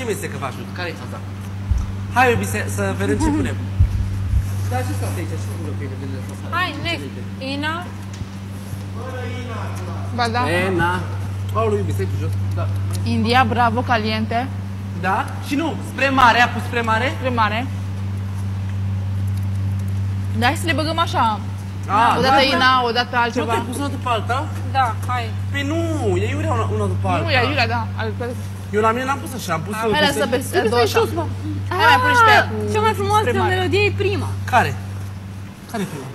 ce mi este că vă ajut? Care-i faza? Hai, iubi, să, să vedem ce punem. Da, ce stai aici? Ce nu că e de Hai, next. Ina. Ba da. Ena. Aoleu, iubi, stai tu jos. Da. India, bravo, caliente. Da? Și nu, spre mare, a pus spre mare? Spre mare. Da, hai să le băgăm așa. Ah, Odată da, Ina, odată Ce nu altceva. te-ai pus una după alta? Da, hai. Păi nu, e iurea una, una după alta. Nu, e Iulia, da. Al- Eu la mine n-am pus așa, am pus... Hai, lasă pe Uite, două stai așa. jos, mă. Hai, mai pune și pe aia cu Cea mai frumoasă spre mare. melodie e prima. Care? Care prima?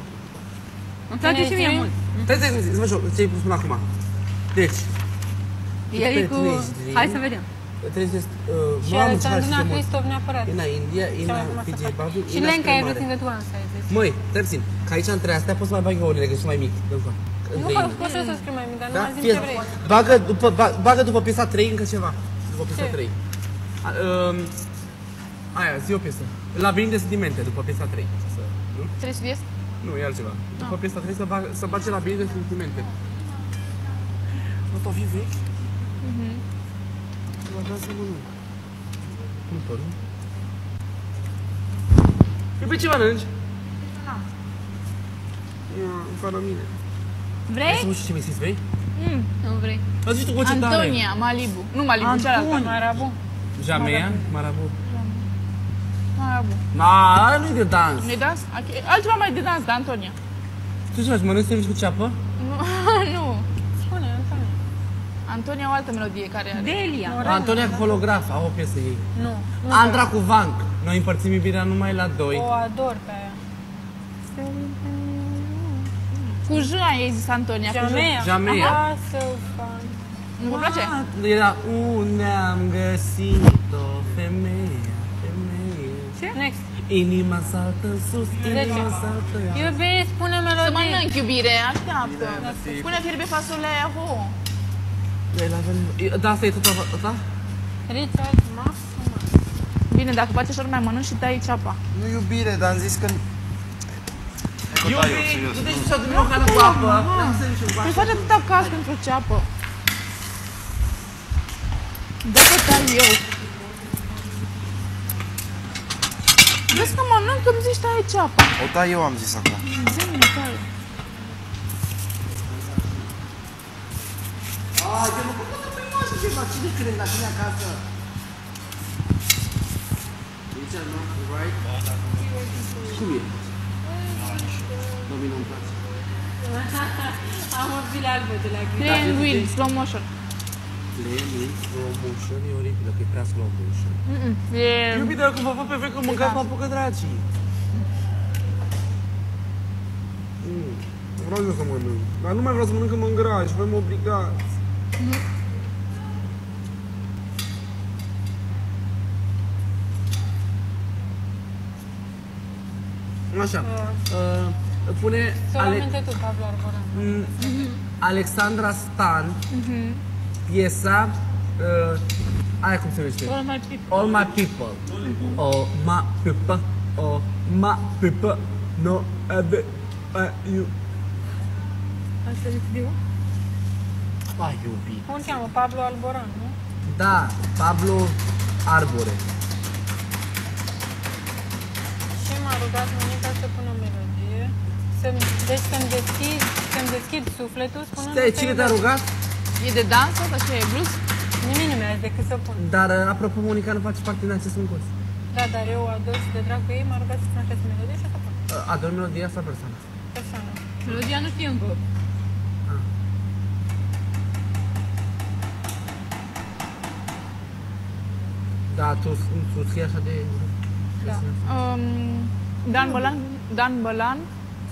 Îmi place și mie mult. Stai, stai, stai, să văd și eu ce-ai pus până acum. Deci, El e cu... Petnejdi. Hai să vedem. trebuie să... Uh, Și mamă, ce Alexandrina faci, Cristof neapărat. Ina India, Cea Ina mai frumoasă PJ fată. Babu, Și Ina Lenca spre Everything mare. at Once, ai zis. Măi, stai puțin, că aici între astea poți să mai bagi o că sunt mai mic. Dă încă. Nu, Între Ina. poți să scriu mai mic, dar nu Da? mai zim Fie, ce vrei. bagă după, ba- bagă după piesa 3 încă ceva. După piesa Ce? 3. A, um, aia, zi o piesă. Labirint de sentimente, după piesa 3. Să, nu? Trebuie să studiez? Nu, e altceva. După piesa 3 să, bag, să bage labirint de sentimente. Nu tot fi vechi? Mhm. Mă dați să mănânc. Nu tot, nu? Iubi, ce mănânci? Ia, fără mine. Hai să Vrei? nu știu ce mi-ai zis, vrei? Nu vrei. Ai zis tu cu ce tare? Antonia, Malibu. Nu Malibu, cealaltă. Marabu. Jamea? Marabu. Malibu. Na, aia nu e de dans. Nu-i dans? Ok. Altceva mai de dans, de Antonia. Tu ce faci, mănânci sandwich cu ceapă? Nu, nu. Spune, Antonia. Antonia o altă melodie care are. Delia. Antonia cu holograf, au o piesă ei. Nu. nu Andra cu Vanc. Noi împărțim iubirea numai la doi. O ador pe aia. Cu J ai zis Antonia. Cu J. Jamea. Jamea. Ah, so fun. Nu vă place? Era unde am găsit-o femeie, femeie. Ce? Next. Inima saltă în sus, inima Zece. saltă ea. Iubi, spune Să melodie. mănânc, iubire, așteaptă. Spune fierbe fasolea, ho. Ei, la fel- Da, asta e tot asta? Richard Mas. Bine, dacă faci așa, nu mai mănânci și tai ceapa. Nu iubire, dar am zis că... Iubi, nu te știu să adun o cană cu apă. N-am sandwich cu Păi apă. faci atâta caz pentru ceapă. Dă-te tai eu. Vezi că mănânc, îmi zici tai ceapa. O da, eu am zis acum. Zi-mi, tai. Ah, eu nu pot să pui nu așa ceva. Cine crede la tine acasă? Aici, nu? Right? Cum e? Am o zile albe de la Gri. Train wheel, slow motion. Lemon, slow motion, e oribil, că e prea slow motion. Mm-mm. E... Iubi, dar cum vă văd pe voi că mâncați, mă apucă dracii. Mm. Vreau eu să mănânc. Dar nu mai vreau să mănânc că mă îngraș, voi mă obligați. Așa. Uh, pune Să Ale- aminte tu, Pablo Arboran. Mm, Alexandra Stan, piesa, uh, aia cum se numește? All my people. All my people. All my people. All my people. No, ebe, uh, you. Asta e viu? Ai, iubi. Cum îl cheamă? Pablo Alboran, nu? Da, Pablo Arbore. Și m-a rugat Monica să pun o melodie. Să deci să-mi deschid, să-mi deschid sufletul spunând Stai, cine te-a rugat? E de dans asta? Ce e? Blues? Nimic nu mi-a zis decât să pun. Dar, uh, apropo, Monica nu face parte din acest concurs. Da, dar eu ador și de drag cu ei, m-a rugat să pun această melodie și o să pun. Uh, Ador melodia sau persoana? Persoană. Melodia nu știu încă. Da, tu, tu scrii așa de... Da. Um, Dan Bălan? Dan Bălan?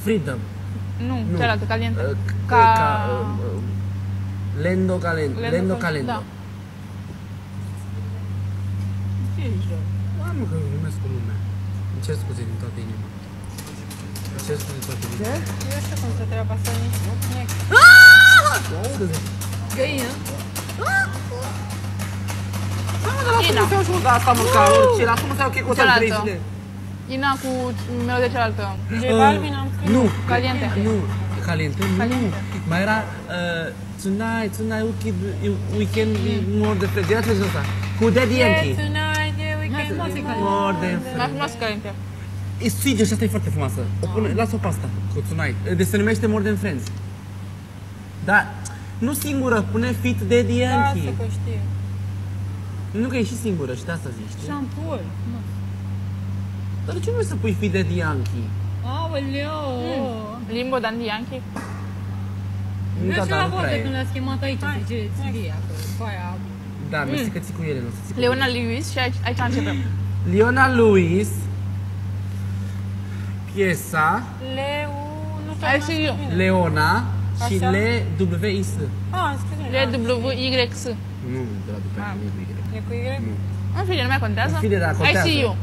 Freedom. Nu, Nu. cealaltă, caliente. Uh, Ca... ca uh, uh, Lendo Calendo. Lendo Lendo Cal- Calendo. da. Da, mă, că numesc cu lumea. Îmi cer scuze din toată inima. Îmi cer scuze din toată inima. Eu știu cum se treaba asta nici. Next. Scuze. Găină. Ina. Nu vreau să asta mânca orice. Lasă-mă să iau chec o să Cealaltă. trei zile. Ina cu melodia cealaltă. J Balvin am scris. Nu. Caliente. Nu. Caliente? Nu. Mai era uh, Tonight, tonight we can, we can be more de Era trecerea asta. Cu Daddy Yankee. Tonight mai frumoasă ca More than Mai friends. frumos ca înainte. E Swedish, asta e foarte frumoasă. O pune, lasă-o pe asta, cu tonight. Deci se numește More than Friends. Da, nu singură, pune Fit Daddy Lasă Yankee. că știu. Nu că e și singură și de asta zici, știi? Șampul. Dar de ce nu vrei să pui Fit Daddy Yankee? Aoleo! Limbo Dan Yankee. Nu, Eu da, și da, la nu vote prea e. când l-a schemat aici, zice, scrie acolo, după aia. Da, mersi că ții cu ele, nu să ții cu Leona Lewis și aici, aici începem. Leona Lewis, piesa, Leu, nu știu. Hai cum și se eu. numește. Leona și Așa? Le W-I-S. Ah, scrie. L-W-Y-S. Nu, de la după aia, nu e cu Y. E cu Y? În fine, nu mai contează. În fine, dar contează. Și see you.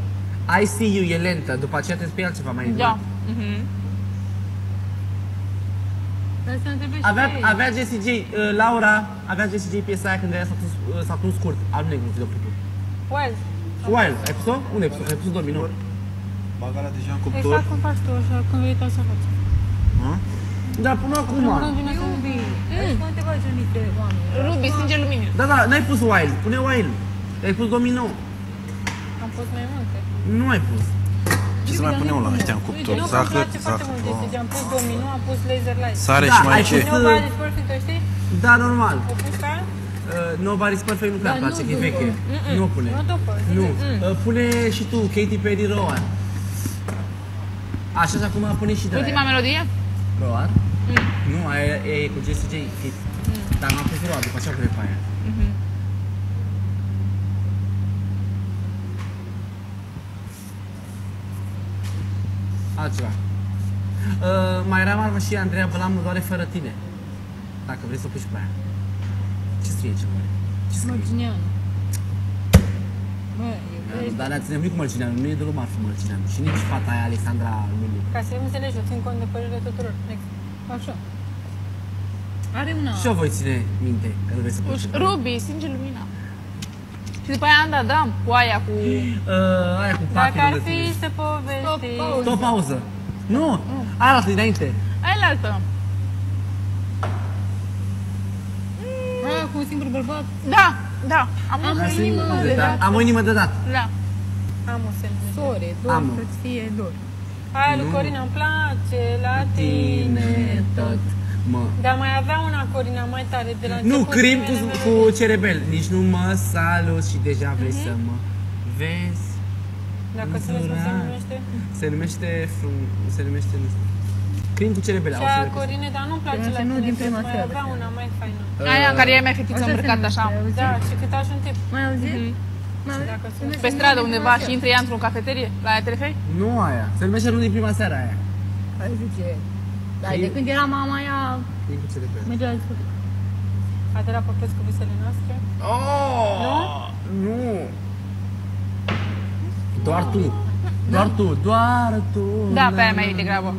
I see you e lentă, după aceea trebuie să pe altceva mai Da. înalt. Mhm. Dar să întrebe și Avea, ei. avea Jessie J, uh, Laura, avea Jessie J piesa aia când era s-a pus, uh, s-a pus scurt, al negru videoclipul. Wild. Wild, ai pus-o? Unde ai pus-o? Ai pus-o domino. Bagala deja în cuptor. Exact cum faci tu, așa, când vei să faci. Da, Dar până acum. Nu vine să Iubi, aici nu te bagi în niște oameni. Ruby, sincer lumini. Da, da, n-ai pus Wild, pune Wild. Ai pus domino. Am pus mai multe. Nu ai pus. Ce să mai punem la ăștia în cuptor? Nu, îmi Zahăr, place foarte zahăr. mult de Am pus domino, am pus laser light. Sare Da, și mai ai ce? pus- Nobody's perfect, o știi? Da, normal. O pus ca? Uh, Nobody's Perfect nu prea îmi place, că e veche. Nu o pune. Nu după, zi Nu. Uh, pune și tu, Katy Perry Rowan. Așa și acum pune și de la Ultima ea. melodie? Rowan? Nu, aia e, e cu Jessie J. Fit. Dar m-am pus Rowan, după aceea pune pe aia. Altceva. Uh, mai era Marva și Andreea Bălam nu doare fără tine. Dacă vrei să o puși și pe aia. Ce scrie ce mai? Ce scrie? Mărgineanu. Bă, e Dar ne-a ținut cu Mărcineanu, nu e deloc Marfa Mărcineanu. Și nici fata aia, Alexandra Lulu. Ca să înțelegi, eu țin cont de părerile tuturor. Next. Așa. Are una. Și eu voi ține minte, că nu vrei să pui. Uș- Ruby, sincer lumina. Și după aia am dat, da, cu aia, cu... Uh, aia cu Dacă papirul ar de fi tine. să povesti... Tot pauză. Nu, aia la dinainte. Aia la altă. Aia cu un singur bărbat. Da, da, am Am o o inimă De dat. Am o inimă de dat. Da. Am o semnă. Sore, dor, Am. să-ți fie dor. Aia lui Corina îmi place, la Tine tine tot. Mă. Dar mai avea una Corina mai tare de la Nu, început, crim cu, primele cu melodii. cerebel. Nici nu mă salut și deja vrei să mă vezi. Dacă să vezi cum se Însurat. numește. Se numește frum, se numește nu știu. Crim cu cerebel. Și aia Corine, dar nu-mi place la nu tine, din că prima mai seară. avea una mai faină. Aia în care e mai fetiță îmbrăcată așa. Da, și cât așa un tip. Mai auzit? Și dacă se Pe stradă undeva și intră ea într-o cafeterie, la aia telefei? Nu aia. Se numește nu din prima seară aia. Care zice? Da, Crim- de când era mama aia, Crim cu cerebel. mergea la discotecă. Adela Popescu visele noastre. Oh! Nu? Doar tu. Doar tu, doar tu. Da, pe aia mai degrabă.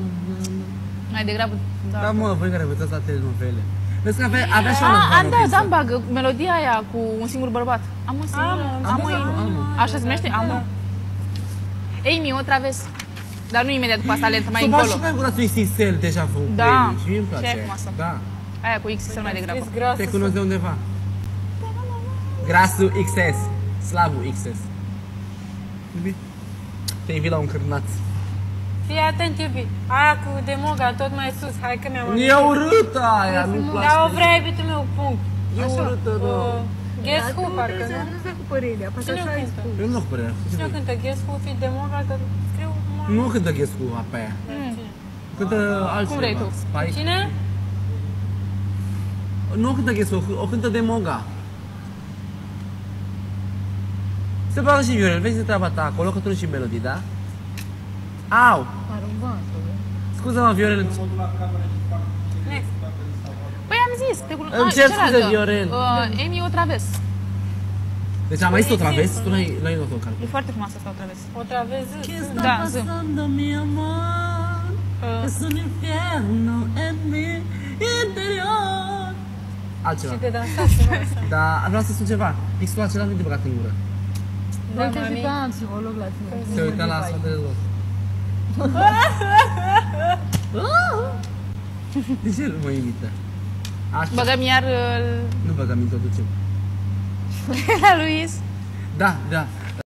Mai degrabă, da. Da, mă, voi care vă uitați la telenovele. Vezi că avea, avea și o Ah, nouă da, piesă. da, bagă melodia aia cu un singur bărbat. Am o singură, Am, am o am, inimă. am. Așa se numește? Am o. Amy, o traves. Dar nu imediat după asta, lentă, mai Să bagi încolo. și mai cu lui XXL deja vu. Da. Baby, Și mie îmi place. Și e frumoasă. Da. Aia cu XXL mai degrabă. Scris grasă. Te cunosc de undeva. Grasul XS. Slavul XS. Iubi? Te invit la un cârnaț. Fii atent, iubi. Aia cu demoga tot mai sus. Hai că mi-am E urâtă aia, nu-mi place. Dar o vrea iubitul meu, punct. E urâtă, da. Uh, Guess who, parcă, nu? Nu se cu părerea, poate Cine o așa ai cântă? spus. Eu nu cu părerea. Cine o cântă? Guess who, fi demoga, că scriu... mă- Nu cântă Ghescu pe aia. Cântă altceva. vrei tu? Spike. Cine? Nu o cântă Ghescu, o cântă de Moga. Se bagă și Viorel, vezi de treaba ta acolo, că tu nu știi melodii, da? Au! Scuză-mă, Viorel, Next. Păi am zis, te cunosc. Îmi cer scuze, Viorel. Uh, Amy o traves. Deci am mai zis o travesti, tu n-ai n-ai luat-o în calcul. E foarte frumoasă asta o traves. O travez. Da, zi. Altceva. Și de dansat ceva așa. Dar vreau să spun ceva. Pixul acela nu e de băgat în gură. Da, mami. psiholog la tine. Se uita la soarele lor. De ce nu mă imită? Așa. Băgăm iar uh, Nu băgăm, introducem. la Luis. Da, da.